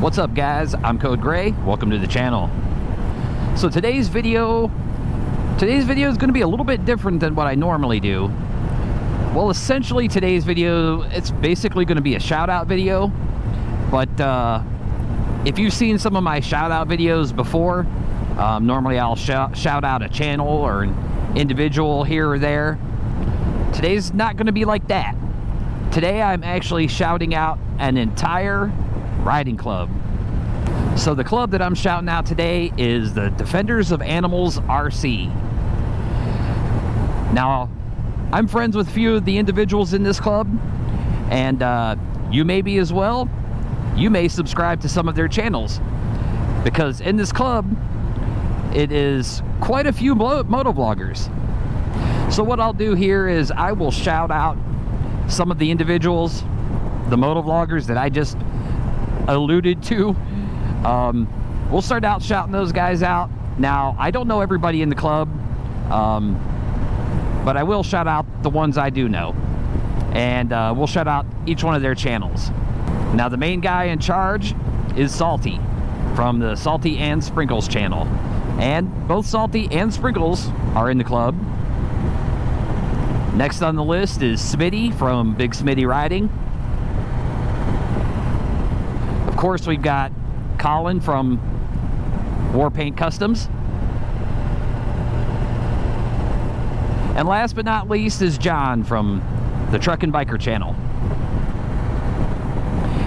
What's up guys, I'm Kode Grey, welcome to the channel. So today's video, today's video is going to be a little bit different than what I normally do. Well essentially today's video, it's basically going to be a shout out video, but uh, if you've seen some of my shout out videos before, um, normally I'll shout, shout out a channel or an individual here or there. Today's not going to be like that. Today I'm actually shouting out an entire riding club. So the club that I'm shouting out today is the Defenders of Animals RC. Now, I'm friends with a few of the individuals in this club, and uh, you may be as well. You may subscribe to some of their channels because in this club, it is quite a few motovloggers. So what I'll do here is I will shout out some of the individuals, the motovloggers that I just alluded to. Um, we'll start out shouting those guys out. Now, I don't know everybody in the club, um, but I will shout out the ones I do know. And uh, we'll shout out each one of their channels. Now, the main guy in charge is Salty from the Salty and Sprinkles channel. And both Salty and Sprinkles are in the club. Next on the list is Smitty from Big Smitty Riding. Of course, we've got Colin from Warpaint Customs. And last but not least is John from the Truckin Biker channel.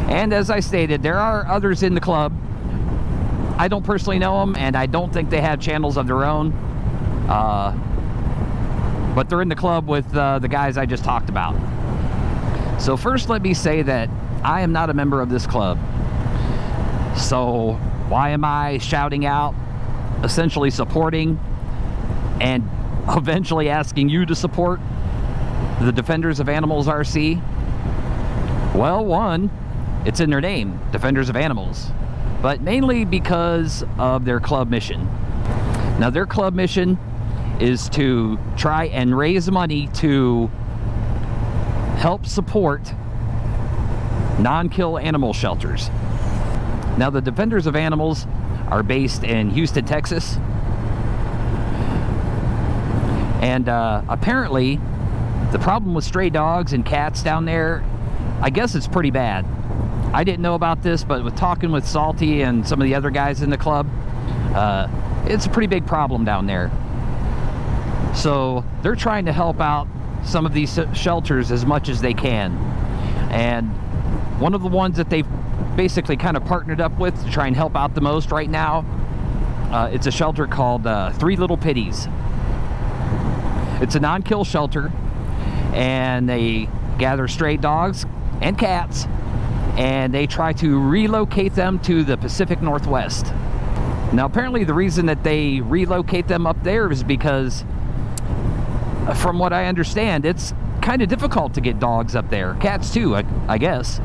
And as I stated, there are others in the club. I don't personally know them, and I don't think they have channels of their own. Uh, but they're in the club with uh, the guys I just talked about. So first let me say that I am not a member of this club. So why am I shouting out, essentially supporting, and eventually asking you to support the Defenders of Animals RC? Well, one, it's in their name, Defenders of Animals, but mainly because of their club mission. Now, their club mission is to try and raise money to help support non-kill animal shelters. Now, the Defenders of Animals are based in Houston, Texas. And uh, apparently, the problem with stray dogs and cats down there, I guess it's pretty bad. I didn't know about this, but with talking with Salty and some of the other guys in the club, uh, it's a pretty big problem down there. So they're trying to help out some of these shelters as much as they can. And one of the ones that they've basically kind of partnered up with to try and help out the most right now. Uh, it's a shelter called uh, Three Little Pitties. It's a non-kill shelter, and they gather stray dogs and cats, and they try to relocate them to the Pacific Northwest. Now, apparently the reason that they relocate them up there is because, uh, from what I understand, it's kind of difficult to get dogs up there. Cats too, I, I guess.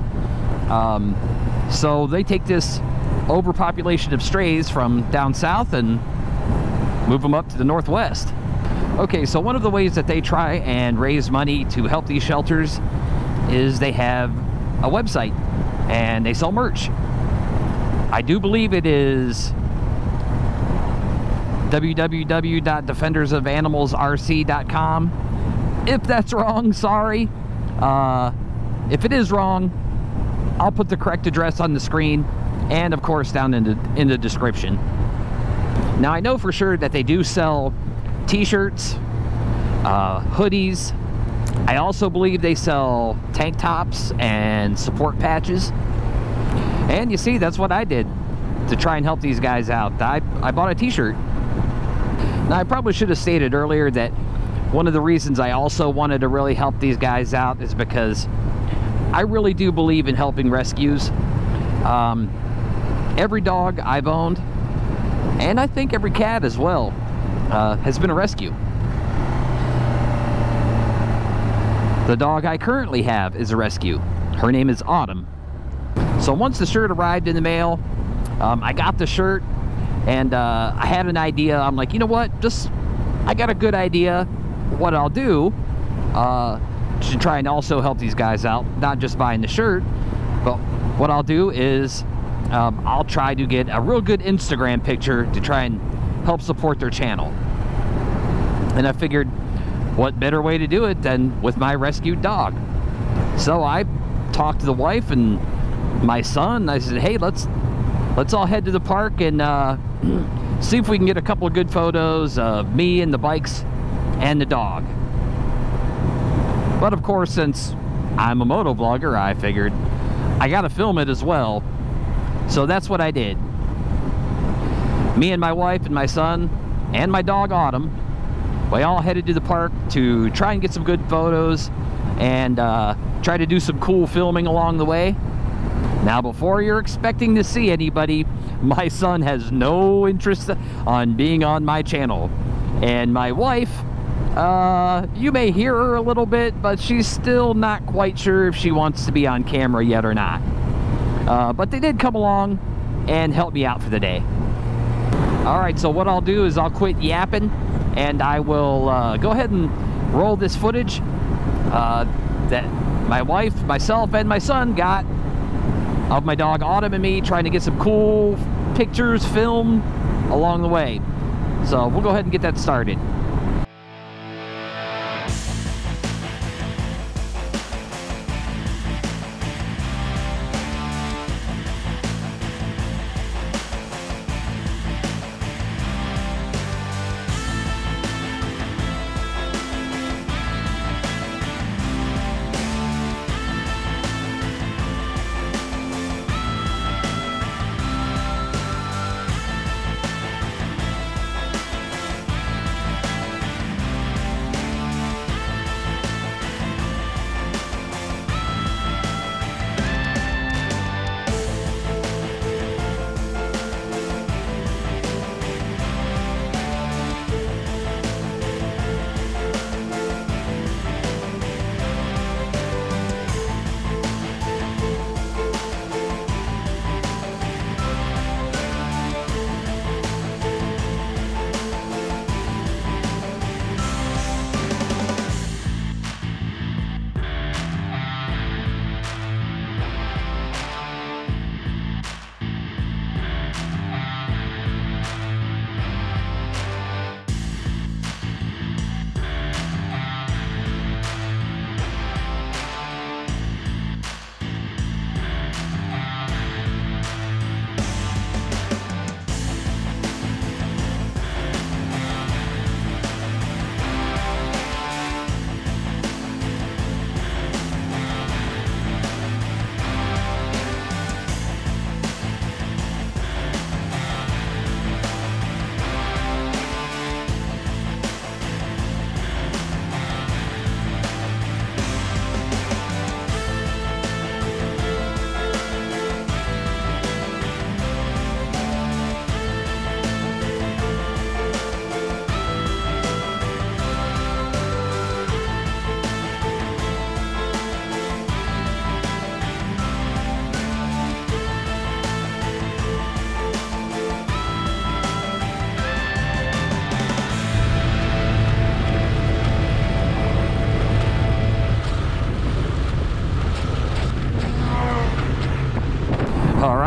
Um, so they take this overpopulation of strays from down south and move them up to the northwest. Okay, so one of the ways that they try and raise money to help these shelters is they have a website and they sell merch. I do believe it is www.defendersofanimalsrc.com. If that's wrong, sorry. Uh, if it is wrong, I'll put the correct address on the screen and of course down in the, in the description. Now I know for sure that they do sell t-shirts, uh, hoodies. I also believe they sell tank tops and support patches. And you see, that's what I did to try and help these guys out. I, I bought a t-shirt. Now I probably should have stated earlier that one of the reasons I also wanted to really help these guys out is because I really do believe in helping rescues. Um, every dog I've owned, and I think every cat as well, uh, has been a rescue. The dog I currently have is a rescue. Her name is Autumn. So once the shirt arrived in the mail, Um, I got the shirt and uh, I had an idea. I'm like, you know what? Just, I got a good idea. What I'll do uh, to try and also help these guys out, not just buying the shirt, but what I'll do is um, I'll try to get a real good Instagram picture to try and help support their channel. And I figured, what better way to do it than with my rescued dog? So I talked to the wife and my son. I said, hey, let's let's all head to the park and uh, see if we can get a couple of good photos of me and the bikes and the dog. But of course, since I'm a moto vlogger, I figured I got to film it as well. So that's what I did. Me and my wife and my son and my dog Autumn, we all headed to the park to try and get some good photos and uh, try to do some cool filming along the way. Now, before you're expecting to see anybody, my son has no interest on being on my channel. And my wife, uh, you may hear her a little bit, but she's still not quite sure if she wants to be on camera yet or not. Uh, but they did come along and help me out for the day. All right, so what I'll do is I'll quit yapping and I will uh, go ahead and roll this footage uh, that my wife, myself, and my son got of my dog Autumn and me trying to get some cool pictures, filmed along the way. So we'll go ahead and get that started.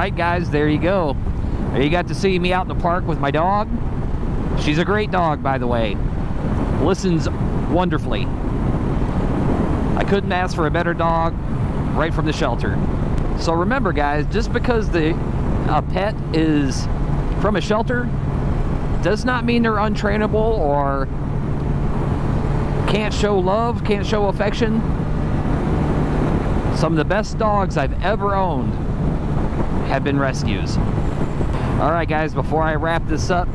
Right, guys, there you go. You got to see me out in the park with my dog. She's a great dog, by the way. Listens wonderfully. I couldn't ask for a better dog right from the shelter. So remember, guys, just because the a pet is from a shelter does not mean they're untrainable or can't show love, can't show affection. Some of the best dogs I've ever owned have been rescues. All right, guys, before I wrap this up,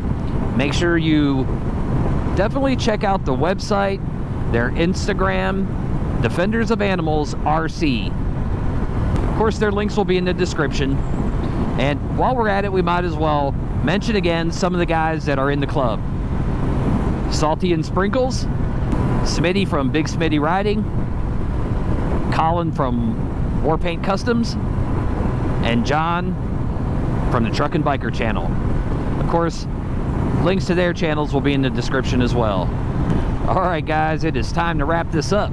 make sure you definitely check out the website, their Instagram, Defenders of Animals RC. Of course, their links will be in the description. And while we're at it, we might as well mention again some of the guys that are in the club. Salty and Sprinkles, Smitty from Big Smitty Riding, Colin from Warpaint Customs, and John from the Truckin Biker channel. Of course, links to their channels will be in the description as well. All right, guys, it is time to wrap this up.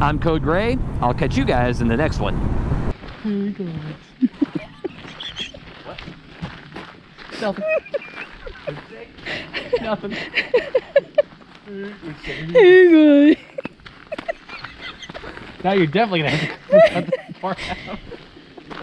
I'm Kode Grey. I'll catch you guys in the next one. Hey guys. Nothing. Nothing. Hey, guys. Now you're definitely gonna have to cut part out.